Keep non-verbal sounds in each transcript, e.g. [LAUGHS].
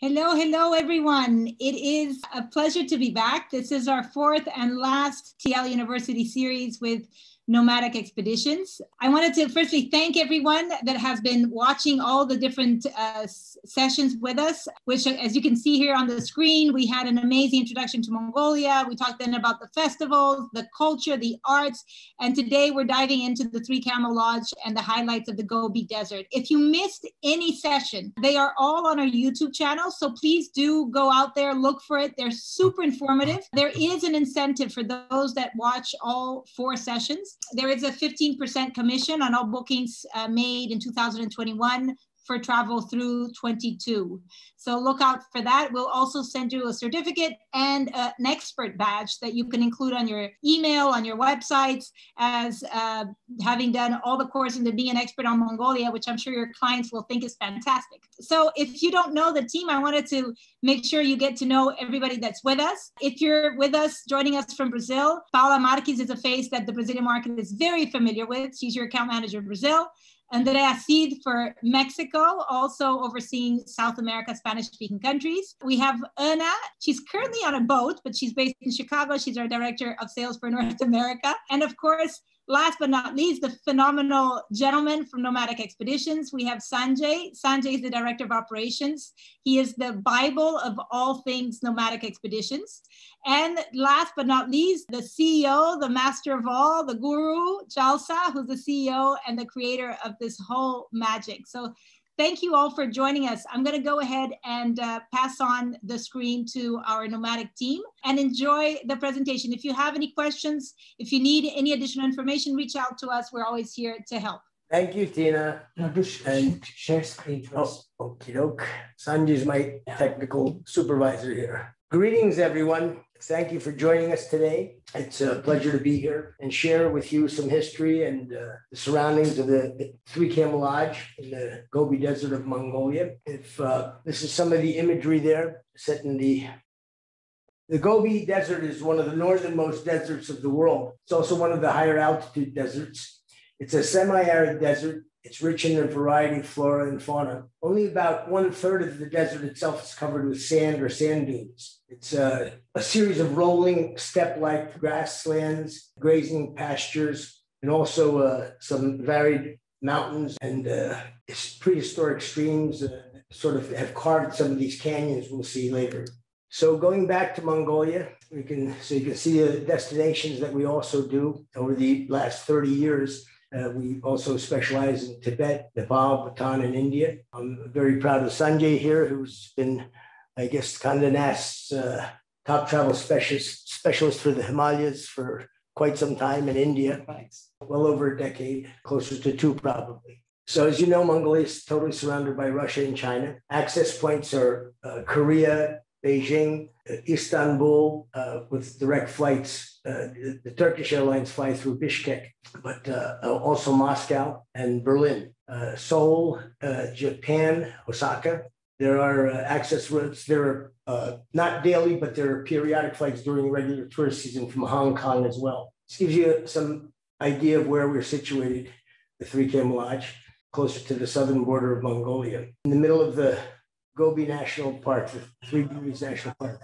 Hello, hello, everyone. It is a pleasure to be back. This is our fourth and last TL University series with nomadic expeditions. I wanted to firstly thank everyone that has been watching all the different uh, sessions with us, which as you can see here on the screen, we had an amazing introduction to Mongolia. We talked then about the festivals, the culture, the arts, and today we're diving into the Three Camel Lodge and the highlights of the Gobi Desert. If you missed any session, they are all on our YouTube channel, so please do go out there, look for it. They're super informative. There is an incentive for those that watch all four sessions there is a 15% commission on all bookings uh, made in 2021 for travel through 22. So look out for that. We'll also send you a certificate and uh, an expert badge that you can include on your email, on your websites, as uh, having done all the courses to be an expert on Mongolia, which I'm sure your clients will think is fantastic. So if you don't know the team, I wanted to make sure you get to know everybody that's with us. If you're with us, joining us from Brazil, Paula Marques is a face that the Brazilian market is very familiar with. She's your account manager in Brazil. Andrea Cid for Mexico, also overseeing South America Spanish speaking countries. We have Ana. She's currently on a boat, but she's based in Chicago. She's our director of sales for North [LAUGHS] America. And of course, last but not least, the phenomenal gentleman from Nomadic Expeditions. We have Sanjay. Sanjay is the director of operations. He is the Bible of all things Nomadic Expeditions. And last but not least, the CEO, the master of all, the guru, Jalsa, who's the CEO and the creator of this whole magic. So thank you all for joining us. I'm going to go ahead and uh, pass on the screen to our nomadic team and enjoy the presentation. If you have any questions, if you need any additional information, reach out to us. We're always here to help. Thank you, Tina. and share screen first. Oh, okie doke. Sanjay is my technical supervisor here. Greetings, everyone. Thank you for joining us today. It's a pleasure to be here and share with you some history and uh, the surroundings of the Three Camel Lodge in the Gobi Desert of Mongolia. If uh, this is some of the imagery there set in the the Gobi Desert is one of the northernmost deserts of the world. It's also one of the higher altitude deserts. It's a semi-arid desert it's rich in a variety of flora and fauna. Only about one third of the desert itself is covered with sand or sand dunes. It's a, a series of rolling steppe like grasslands, grazing pastures, and also uh, some varied mountains and uh, prehistoric streams uh, sort of have carved some of these canyons we'll see later. So going back to Mongolia, we can so you can see the destinations that we also do over the last 30 years. Uh, we also specialize in Tibet, Nepal, Bhutan, and India. I'm very proud of Sanjay here, who's been, I guess, Condé Nast's uh, top travel specialist, specialist for the Himalayas for quite some time in India, Thanks. well over a decade, closer to two probably. So as you know, Mongolia is totally surrounded by Russia and China. Access points are uh, Korea, Beijing, uh, Istanbul, uh, with direct flights. The, Turkish Airlines fly through Bishkek, but uh, also Moscow and Berlin. Uh, Seoul, uh, Japan, Osaka. There are access routes. There are not daily, but there are periodic flights during the regular tourist season from Hong Kong as well. This gives you some idea of where we're situated, the Three Camel Lodge, closer to the southern border of Mongolia. In the middle of the Gobi National Park, the Three Beauties National Park.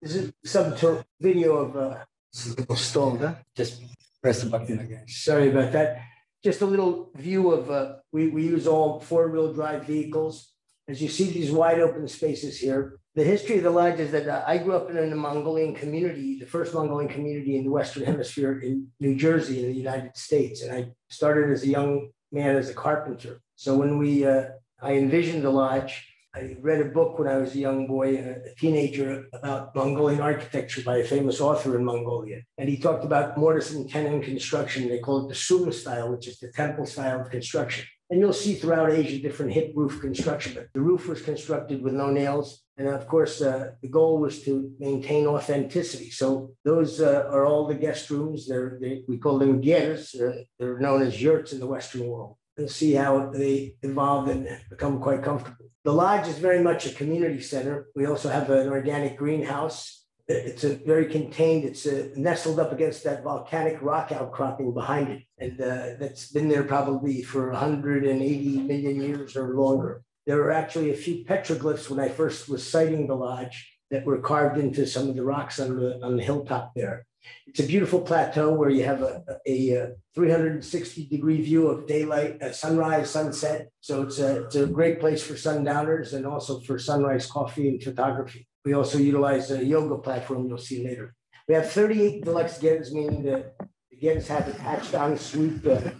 This is some video of uh, stalled, huh? Just press the button again. Sorry about that. Just a little view of, uh, we, we use all four-wheel drive vehicles. As you see these wide open spaces here, the history of the lodge is that uh, I grew up in a Mongolian community, the first Mongolian community in the Western Hemisphere in New Jersey in the United States. And I started as a young man as a carpenter. So when we, uh, I envisioned the lodge, I read a book when I was a young boy, a teenager, about Mongolian architecture by a famous author in Mongolia. And he talked about mortise and tenon construction. They call it the Suma style, which is the temple style of construction. And you'll see throughout Asia different hip roof construction, but the roof was constructed with no nails. And of course, uh, the goal was to maintain authenticity. So those uh, are all the guest rooms. They're, they, we call them gers. Uh, they're known as yurts in the Western world. And see how they evolved and become quite comfortable. The lodge is very much a community center. We also have an organic greenhouse. It's a very contained, it's a, uh, nestled up against that volcanic rock outcropping behind it. And uh, that's been there probably for 180 million years or longer. there were actually a few petroglyphs when I first was sighting the lodge that were carved into some of the rocks on the, on the hilltop there. It's a beautiful plateau where you have a, a, a 360 degree view of daylight, uh, sunrise, sunset. So it's a, it's a great place for sundowners and also for sunrise coffee and photography. We also utilize a yoga platform you'll see later. We have 38 deluxe gers, meaning that the gers have attached ensuite uh,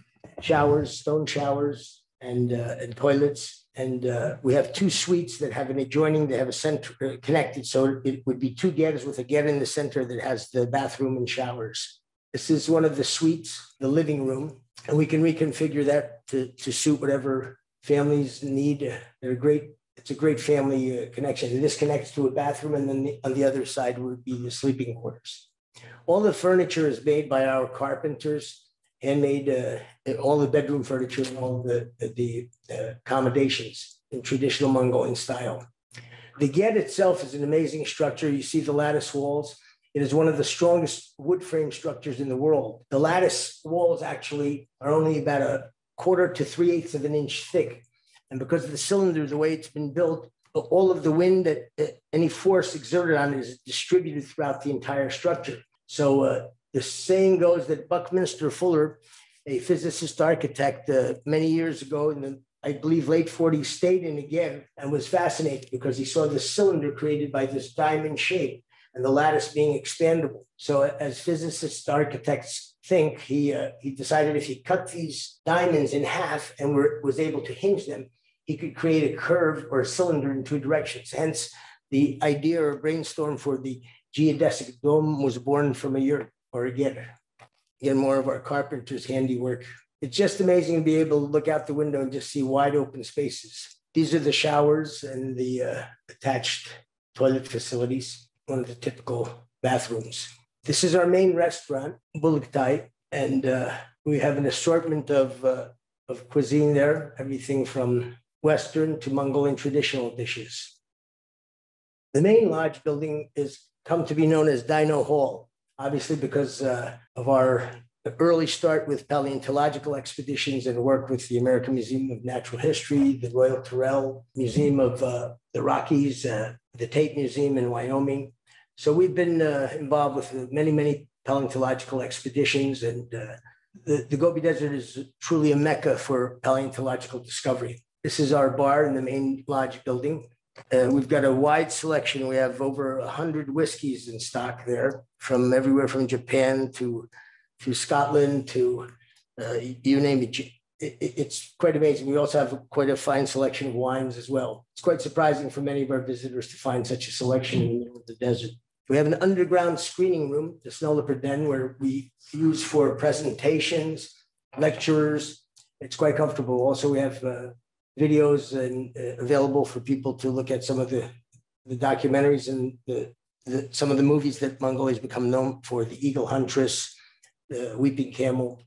showers, stone showers, and, uh, and toilets. And uh, we have two suites that have an adjoining, they have a center uh, connected. So it would be two gers with a ger in the center that has the bathroom and showers. This is one of the suites, the living room, and we can reconfigure that to, to suit whatever families need. They're great. It's a great family uh, connection. And this connects to a bathroom, and then the, on the other side would be the sleeping quarters. All the furniture is made by our carpenters handmade uh, all the bedroom furniture and all the, the, the accommodations in traditional Mongolian style. The Ger itself is an amazing structure. You see the lattice walls. It is one of the strongest wood frame structures in the world. The lattice walls actually are only about a quarter to three eighths of an inch thick. And because of the cylinder, the way it's been built, all of the wind that uh, any force exerted on it is distributed throughout the entire structure. So uh, the saying goes that Buckminster Fuller, a physicist architect, uh, many years ago in the I believe late 40s, stayed in again and was fascinated because he saw the cylinder created by this diamond shape and the lattice being expandable. So, as physicists, architects think, he uh, he decided if he cut these diamonds in half and were, was able to hinge them, he could create a curve or a cylinder in two directions. Hence, the idea or brainstorm for the geodesic dome was born from a year or again, again, more of our carpenter's handiwork. It's just amazing to be able to look out the window and just see wide open spaces. These are the showers and the uh, attached toilet facilities, one of the typical bathrooms. This is our main restaurant, Bulagtai, and uh, we have an assortment of, uh, of cuisine there, everything from Western to Mongolian traditional dishes. The main lodge building is come to be known as Dino Hall obviously because uh, of our early start with paleontological expeditions and work with the American Museum of Natural History, the Royal Tyrrell Museum of uh, the Rockies, uh, the Tate Museum in Wyoming. So we've been uh, involved with many, many paleontological expeditions and uh, the, the Gobi Desert is truly a mecca for paleontological discovery. This is our bar in the main lodge building. Uh, we've got a wide selection. We have over 100 whiskeys in stock there, from everywhere from Japan to, to Scotland to uh, you name it. it. It's quite amazing. We also have quite a fine selection of wines as well. It's quite surprising for many of our visitors to find such a selection in the middle of the desert. We have an underground screening room, the Snow Leopard Den, where we use for presentations, lectures. It's quite comfortable. Also, we have uh, videos and uh, available for people to look at some of the, the documentaries and the, the, some of the movies that Mongolia has become known for, the Eagle Huntress, the Weeping Camel.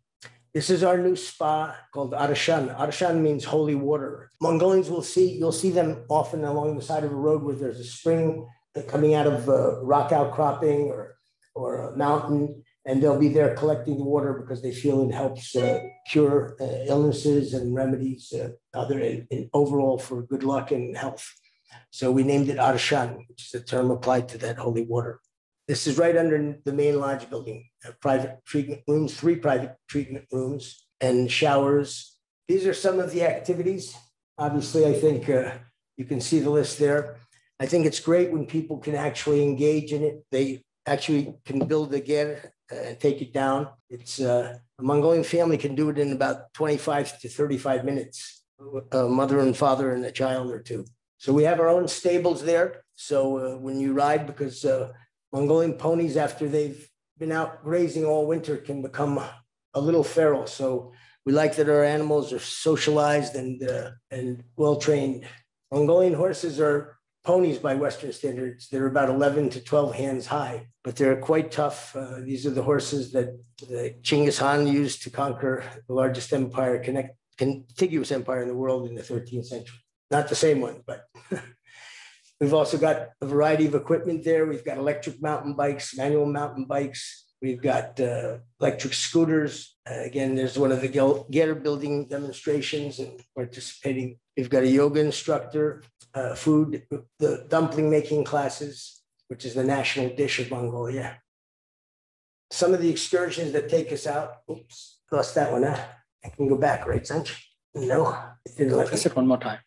This is our new spa called Arashan. Arashan means holy water. Mongolians will see, you'll see them often along the side of a road where there's a spring coming out of uh, rock outcropping or, or a mountain and they'll be there collecting the water because they feel it helps uh, cure uh, illnesses and remedies uh, other in, overall for good luck and health. So we named it Arshan, which is a term applied to that holy water. This is right under the main lodge building, uh, private treatment rooms, three private treatment rooms and showers. These are some of the activities. Obviously, I think uh, you can see the list there. I think it's great when people can actually engage in it. They actually can build again and take it down. It's uh, a Mongolian family can do it in about 25 to 35 minutes, a mother and father and a child or two. So we have our own stables there. So uh, when you ride, because uh, Mongolian ponies, after they've been out grazing all winter, can become a little feral. So we like that our animals are socialized and uh, and well trained. Mongolian horses are ponies by Western standards. They're about 11 to 12 hands high, but they're quite tough. Uh, these are the horses that the Chinggis Khan used to conquer the largest empire, connect, contiguous empire in the world in the 13th century. Not the same one, but [LAUGHS] we've also got a variety of equipment there. We've got electric mountain bikes, manual mountain bikes, We've got uh, electric scooters. Uh, again, there's one of the Getter building demonstrations and participating. We've got a yoga instructor, uh, food, the dumpling making classes, which is the national dish of Mongolia. Some of the excursions that take us out. Oops, lost that one. Huh? I can go back, right, Sanch? No, it didn't let me. Press it one more time.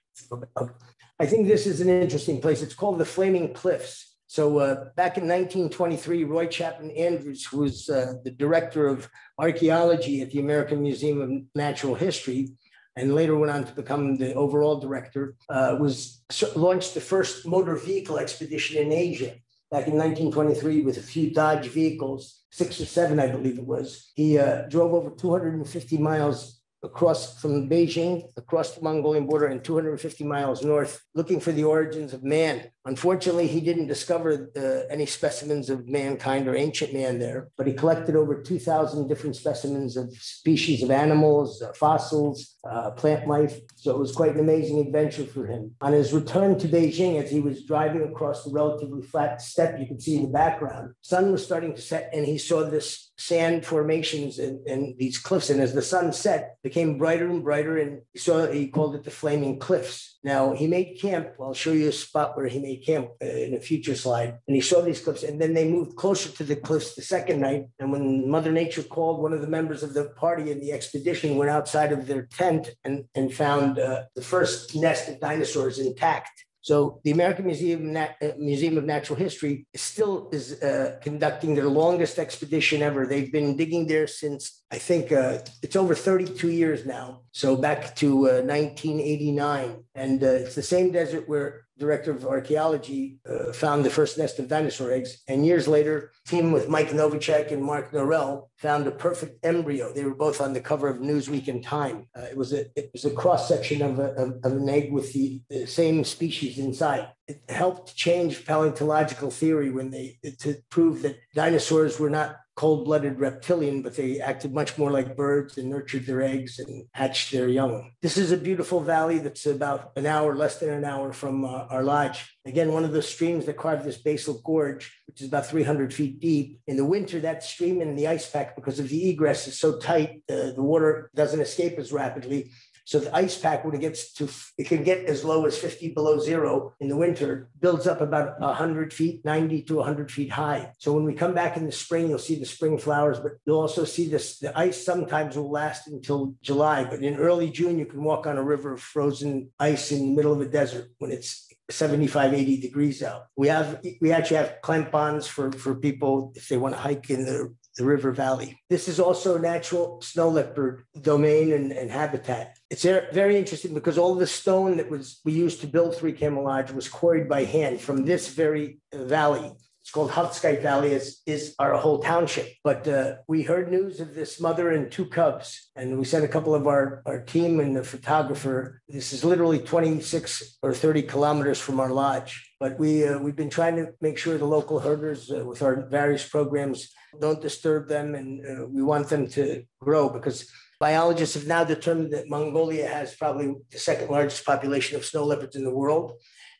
I think this is an interesting place. It's called the Flaming Cliffs. So uh, back in 1923, Roy Chapman Andrews, who was uh, the director of archaeology at the American Museum of Natural History, and later went on to become the overall director, uh, was launched the first motor vehicle expedition in Asia back in 1923 with a few Dodge vehicles, six or seven, I believe it was. He uh, drove over 250 miles across from Beijing, across the Mongolian border and 250 miles north, looking for the origins of man. Unfortunately, he didn't discover uh, any specimens of mankind or ancient man there, but he collected over 2,000 different specimens of species of animals, uh, fossils, uh, plant life. So it was quite an amazing adventure for him. On his return to Beijing, as he was driving across the relatively flat steppe you can see in the background, sun was starting to set and he saw this sand formations and, and these cliffs. And as the sun set, became brighter and brighter, and he saw he called it the Flaming Cliffs. Now he made camp. I'll show you a spot where he made camp uh, in a future slide. And he saw these cliffs, and then they moved closer to the cliffs the second night. And when Mother Nature called, one of the members of the party in the expedition went outside of their tent and and found uh, the first nest of dinosaurs intact. So the American Museum, uh, Museum of Natural History still is uh, conducting their longest expedition ever. They've been digging there since I think uh, it's over 32 years now. So back to 1989, uh, and uh, it's the same desert where director of archaeology, uh, found the first nest of dinosaur eggs. And years later, team with Mike Novacek and Mark Norell found a perfect embryo. They were both on the cover of Newsweek and Time. Uh, it was a it was a cross section of, a, of, of, an egg with the, the same species inside. It helped change paleontological theory when they to prove that dinosaurs were not cold-blooded reptilian, but they acted much more like birds and nurtured their eggs and hatched their young. This is a beautiful valley that's about an hour, less than an hour from uh, our lodge. Again, one of the streams that carved this basal gorge, which is about 300 feet deep. In the winter, that stream in the ice pack, because of the egress, is so tight, uh, the water doesn't escape as rapidly. So the ice pack, when it gets to, it can get as low as 50 below zero in the winter, builds up about 100 feet, 90 to 100 feet high. So when we come back in the spring, you'll see the spring flowers, but you'll also see this. The ice sometimes will last until July, but in early June, you can walk on a river of frozen ice in the middle of a desert when it's 75, 80 degrees out. We have we actually have crampons for for people if they want to hike in the the river valley. This is also a natural snow leopard domain and, and habitat. It's very interesting because all the stone that was we used to build Three Camel Lodge was quarried by hand from this very valley. It's called Khavtsgait Valley, is, is our whole township. But uh, we heard news of this mother and two cubs, and we sent a couple of our, our team and the photographer. This is literally 26 or 30 kilometers from our lodge. But we, uh, we've been trying to make sure the local herders, uh, with our various programs, don't disturb them, and uh, we want them to grow because biologists have now determined that Mongolia has probably the second largest population of snow leopards in the world.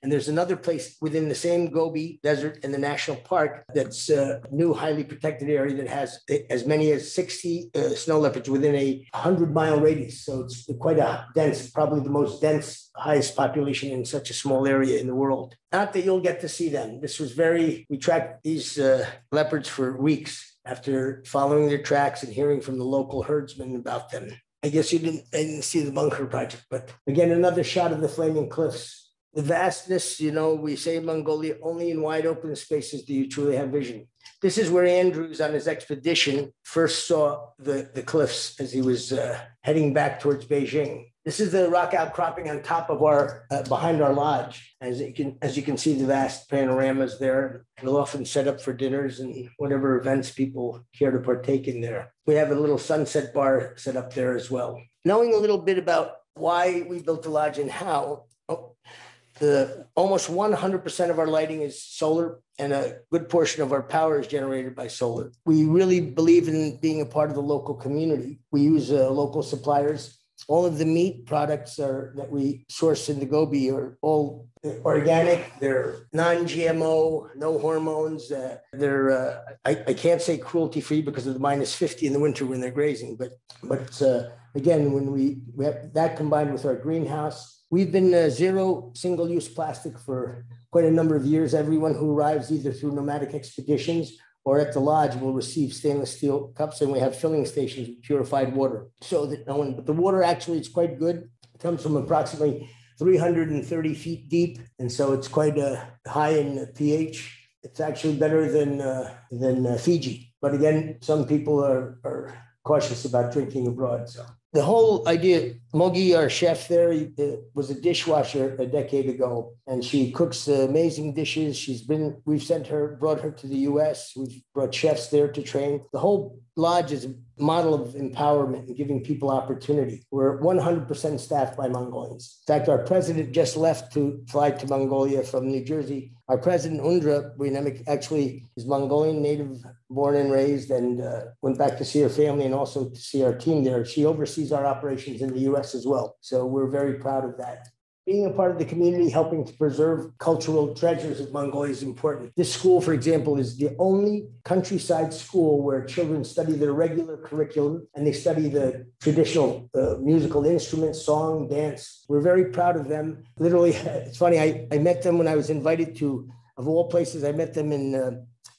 And there's another place within the same Gobi Desert in the national park that's a new highly protected area that has as many as 60 uh, snow leopards within a 100 mile radius. So it's quite a dense, probably the most dense, highest population in such a small area in the world. Not that you'll get to see them. This was very, we tracked these uh, leopards for weeks after following their tracks and hearing from the local herdsmen about them. I guess you didn't, I didn't see the Bankhar project, but again, another shot of the flaming cliffs the vastness, you know, we say Mongolia, only in wide open spaces do you truly have vision. This is where Andrews on his expedition first saw the, the cliffs as he was uh, heading back towards Beijing. This is the rock outcropping on top of our, uh, behind our lodge. As you can, as you can see, the vast panoramas there. We'll often set up for dinners and whatever events people care to partake in there. We have a little sunset bar set up there as well. Knowing a little bit about why we built the lodge and how, the almost 100% of our lighting is solar and a good portion of our power is generated by solar. We really believe in being a part of the local community. We use uh, local suppliers all of the meat products are that we source in the Gobi are all organic. They're non-GMO, no hormones. Uh, they're uh, I, I can't say cruelty-free because of the minus 50 in the winter when they're grazing, but but uh, again, when we, we have that combined with our greenhouse, we've been uh, zero single-use plastic for quite a number of years. Everyone who arrives either through nomadic expeditions or at the lodge will receive stainless steel cups and we have filling stations with purified water. So that no one but the water actually is quite good. It comes from approximately 330 feet deep and so it's quite uh, high in ph. It's actually better than uh, than uh, fiji. But again some people are, are cautious about drinking abroad so the whole idea, Mogi, our chef there, uh, was a dishwasher a decade ago, and she cooks amazing dishes. She's been, we've sent her, brought her to the US. We've brought chefs there to train. The whole lodge is a model of empowerment and giving people opportunity. We're 100% staffed by Mongolians. In fact, our president just left to fly to Mongolia from New Jersey. Our president, Undra Buyannemek, actually is Mongolian native born and raised and uh, went back to see her family and also to see our team there. She oversees our operations in the US as well. So we're very proud of that being a part of the community, helping to preserve cultural treasures of Mongolia is important. This school, for example, is the only countryside school where children study their regular curriculum and they study the traditional uh, musical instruments, song, dance. We're very proud of them. Literally, [LAUGHS] it's funny, I, I met them when I was invited to, of all places, I met them in uh,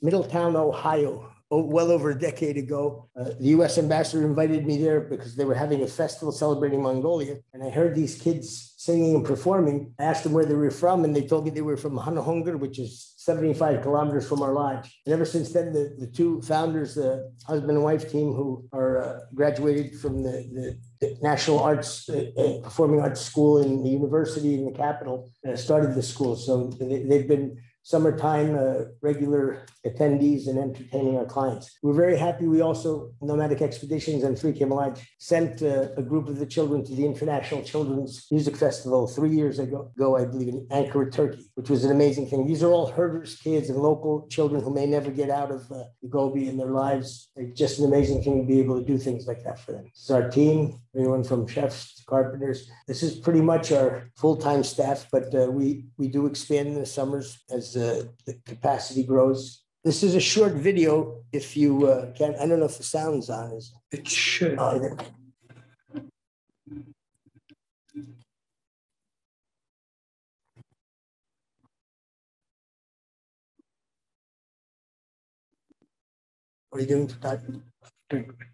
Middletown, Ohio, well over a decade ago. Uh, the US ambassador invited me there because they were having a festival celebrating Mongolia. And I heard these kids singing and performing. I asked them where they were from, and they told me they were from Khankhongor, which is 75 kilometers from our lodge. And ever since then, the, the two founders, the husband and wife team who are uh, graduated from the, the, National Arts, uh, uh Performing Arts School in the university in the capital, uh, started the school. So they, they've been summertime uh, regular attendees and entertaining our clients. We're very happy. We also, Nomadic Expeditions and Free Lodge, sent uh, a group of the children to the International Children's Music Festival three years ago, ago, I believe, in Ankara, Turkey, which was an amazing thing. These are all herders' kids and local children who may never get out of uh, the Gobi in their lives. It's just an amazing thing to be able to do things like that for them. It's our team, everyone from chefs to carpenters. This is pretty much our full-time staff, but uh, we we do expand in the summers as uh, the capacity grows. This is a short video. If you uh, can, I don't know if the sound's on. Is it should? Uh, what are you doing to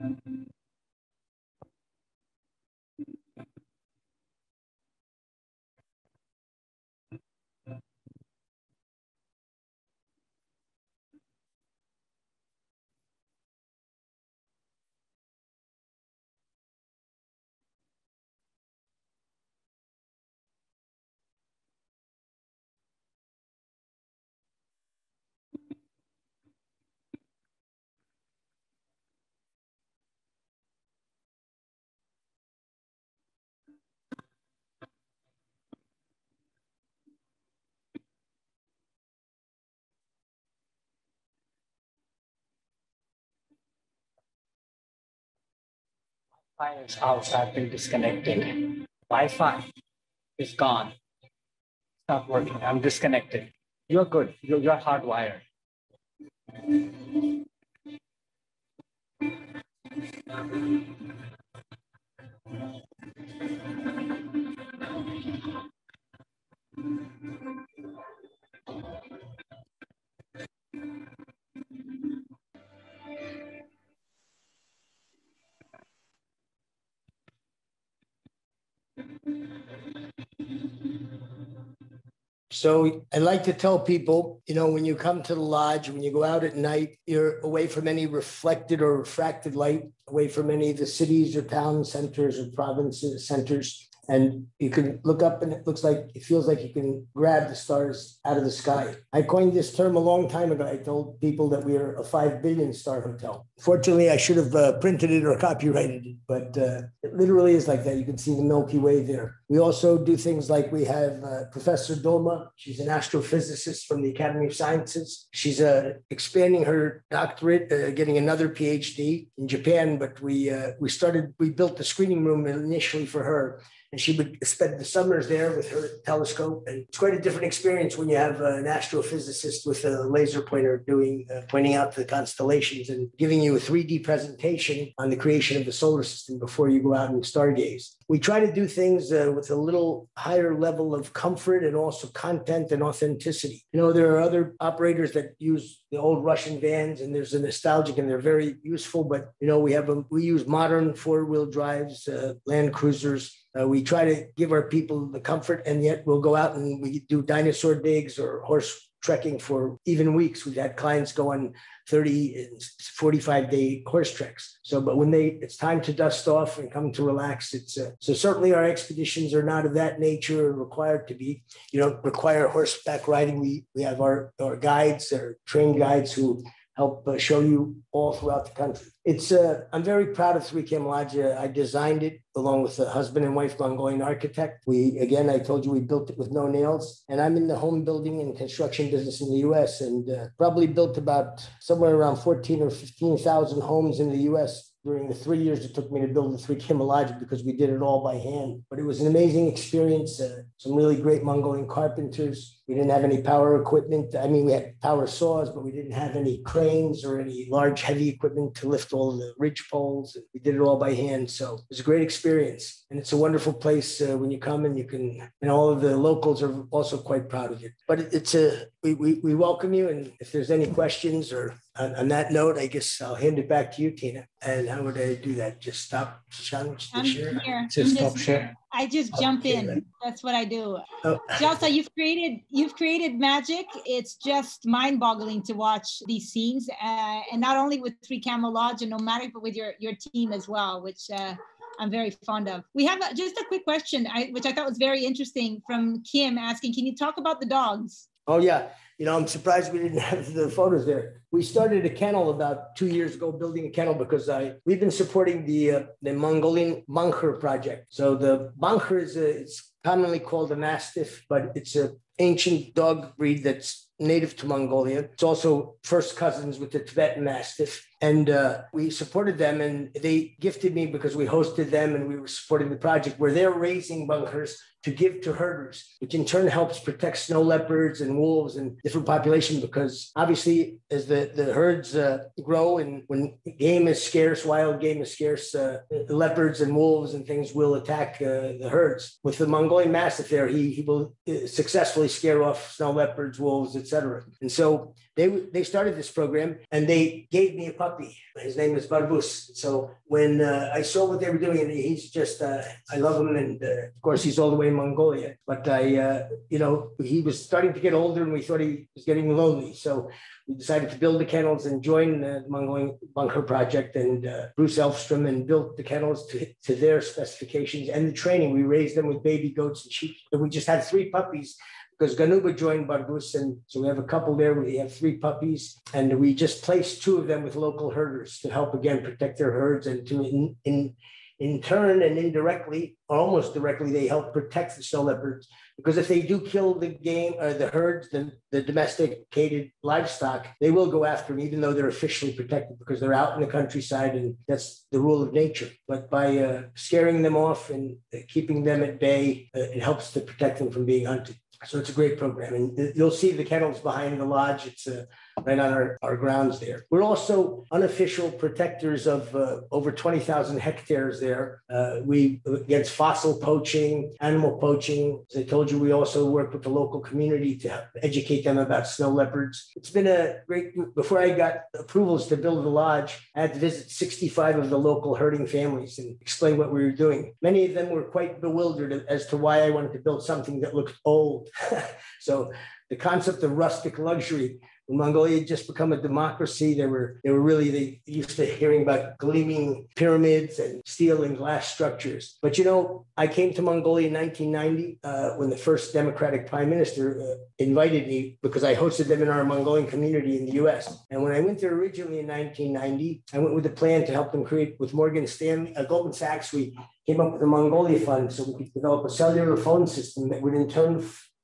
type? Fire's has been disconnected. Wi-Fi is gone. It's not working. I'm disconnected. You're good. You're, you're hardwired. So I like to tell people, you know, when you come to the lodge, when you go out at night, you're away from any reflected or refracted light, away from any of the cities or town centers or provinces centers and you can look up and it looks like it feels like you can grab the stars out of the sky. I coined this term a long time ago. I told people that we are a five billion star hotel. Fortunately, I should have uh, printed it or copyrighted it, but uh, it literally is like that. You can see the Milky Way there. We also do things like we have uh, Professor Dolma. She's an astrophysicist from the Academy of Sciences. She's uh, expanding her doctorate, uh, getting another PhD in Japan. But we uh, we started we built the screening room initially for her and she would spend the summers there with her telescope. And it's quite a different experience when you have an astrophysicist with a laser pointer doing uh, pointing out the constellations and giving you a 3D presentation on the creation of the solar system before you go out and stargaze. We try to do things uh, with a little higher level of comfort and also content and authenticity. You know, there are other operators that use the old Russian vans, and there's a nostalgic, and they're very useful. But you know, we have a, we use modern four wheel drives, uh, Land Cruisers uh, we try to give our people the comfort, and yet we'll go out and we do dinosaur digs or horse trekking for even weeks. We've had clients go on 30 and 45 day horse treks. So, but when they it's time to dust off and come to relax, it's uh, so certainly our expeditions are not of that nature or required to be. You know, require horseback riding. We we have our our guides, our trained guides who help uh, show you all throughout the country. It's uh, I'm very proud of Three Cam Lodge. I designed it along with a husband and wife Mongolian architect. We again, I told you we built it with no nails, and I'm in the home building and construction business in the U.S. and uh, probably built about somewhere around 14 or 15 thousand homes in the U.S during the three years it took me to build the Three Camel Lodge because we did it all by hand. But it was an amazing experience. Uh, some really great Mongolian carpenters. We didn't have any power equipment. I mean, we had power saws, but we didn't have any cranes or any large heavy equipment to lift all the ridge poles. We did it all by hand. So it was a great experience. And it's a wonderful place uh, when you come and you can, and all of the locals are also quite proud of it. But it's a, we, we, we welcome you. And if there's any questions or on, on, that note, I guess I'll hand it back to you, Tina. And how would I do that? Just stop I'm share? Here. Just stop share. I just jump okay, in. That's what I do. Oh. Jalsa, you've created you've created magic. It's just mind-boggling to watch these scenes, uh, and not only with Three Camel Lodge and Nomadic, but with your your team as well, which uh, I'm very fond of. We have a, just a quick question, I, which I thought was very interesting from Kim asking, "Can you talk about the dogs?" Oh yeah, you know, I'm surprised we didn't [LAUGHS] have the photos there. We started a kennel about two years ago, building a kennel because I we've been supporting the uh, the Mongolian Bankhar project. So the Bankhar is a, it's commonly called a mastiff, but it's an ancient dog breed that's native to Mongolia. It's also first cousins with the Tibetan Mastiff. And uh, we supported them, and they gifted me because we hosted them and we were supporting the project where they're raising Bankhars to give to herders, which in turn helps protect snow leopards and wolves and different populations. Because obviously, as the, the herds uh, grow and when game is scarce, wild game is scarce, uh, leopards and wolves and things will attack uh, the herds. With the Mongolian Mastiff there, he, he will uh, successfully scare off snow leopards, wolves, etc. And so they they started this program and they gave me a puppy. His name is Barbus. So when uh, I saw what they were doing, and he's just uh, I love him, and uh, of course he's all the way in Mongolia. But I, uh, you know, he was starting to get older, and we thought he was getting lonely. So we decided to build the kennels and join the Mongolian Bankhar project and uh, Bruce Elfstrom and built the kennels to, to their specifications and the training. We raised them with baby goats and sheep. And we just had three puppies because Ganuba joined Barbus, and so we have a couple there. We have three puppies, and we just placed two of them with local herders to help again protect their herds and to in, in in turn and indirectly, almost directly, they help protect the snow leopards. Because if they do kill the game or the herds, the, the domesticated livestock, they will go after them, even though they're officially protected because they're out in the countryside and that's the rule of nature. But by uh, scaring them off and uh, keeping them at bay, uh, it helps to protect them from being hunted. So it's a great program. And you'll see the kennels behind the lodge. It's a right on our, our grounds there. We're also unofficial protectors of uh, over 20,000 hectares there. Uh, we against fossil poaching, animal poaching. As I told you, we also work with the local community to educate them about snow leopards. It's been a great, before I got approvals to build the lodge, I had to visit 65 of the local herding families and explain what we were doing. Many of them were quite bewildered as to why I wanted to build something that looked old. [LAUGHS] so the concept of rustic luxury when Mongolia had just become a democracy, they were they were really used to hearing about gleaming pyramids and steel and glass structures. But you know, I came to Mongolia in 1990 uh, when the first Democratic Prime Minister uh, invited me because I hosted them in our Mongolian community in the U.S. And when I went there originally in 1990, I went with a plan to help them create with Morgan Stanley, uh, Goldman Sachs. We came up with the Mongolia Fund so we could develop a cellular phone system that would in turn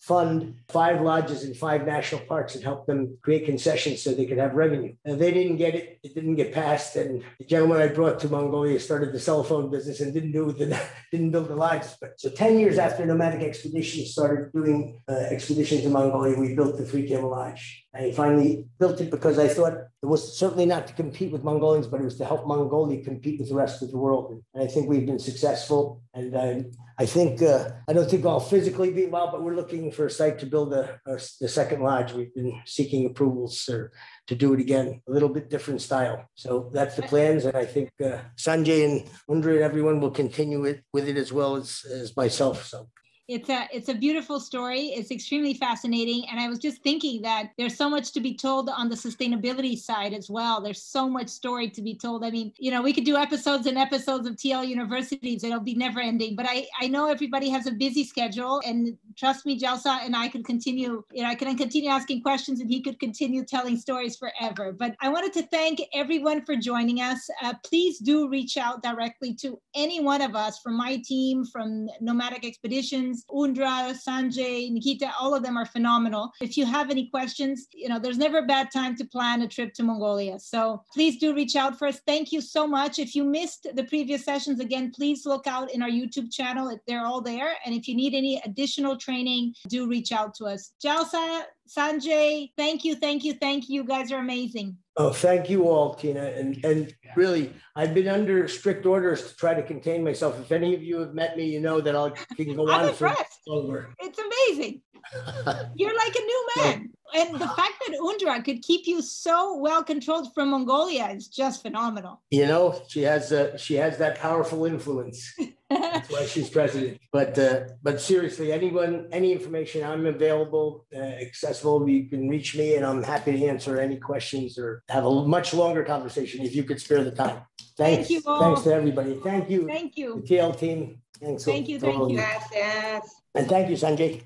fund five lodges in five national parks and help them create concessions so they could have revenue. And they didn't get it, it didn't get passed. And the gentleman I brought to Mongolia started the cell phone business and didn't do the [LAUGHS] didn't build the lodges. But so 10 years after nomadic expeditions started doing uh, expeditions in Mongolia, we built the Three Camel Lodge. I finally built it because I thought it was certainly not to compete with Mongolians, but it was to help Mongolia compete with the rest of the world. And I think we've been successful. And I, I think, uh, I don't think I'll physically be involved, but we're looking for a site to build a, a the second lodge. We've been seeking approvals or to do it again, a little bit different style. So that's the plans. And I think uh, Sanjay and Undra and everyone will continue it with it as well as, as myself. So it's a it's a beautiful story. It's extremely fascinating. And i was just thinking that there's so much to be told on the sustainability side as well. There's so much story to be told. I mean you know we could do episodes and episodes of tl universities. It'll be never ending. But i i know everybody has a busy schedule. And trust me jalsa and i could continue you know i can continue asking questions and he could continue telling stories forever. But i wanted to thank everyone for joining us. Uh, please do reach out directly to any one of us from my team from nomadic expeditions Undra, Sanjay, Nikita, all of them are phenomenal. If you have any questions, you know, there's never a bad time to plan a trip to Mongolia. So please do reach out for us. Thank you so much. If you missed the previous sessions, again, please look out in our YouTube channel. They're all there. And if you need any additional training, do reach out to us. Jalsa, Sanjay, thank you, thank you, thank you. You guys are amazing. Oh, thank you all, Tina. And and really, I've been under strict orders to try to contain myself. If any of you have met me, you know that I'll can go [LAUGHS] I'm on impressed. for It's amazing. [LAUGHS] You're like a new man. And the fact that Undra could keep you so well controlled from Mongolia is just phenomenal. You know, she has uh, she has that powerful influence. [LAUGHS] That's why she's [LAUGHS] president. But uh, but seriously, anyone, any information, I'm available, uh, accessible. You can reach me, and I'm happy to answer any questions or have a much longer conversation if you could spare the time. Thanks. Thank you all. Thanks to everybody. Thank you. Thank you. The TL team. Thanks. Thank you. Thank you. Gracias. And thank you, Sanjay.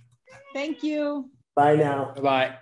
Thank you. Bye now. Bye.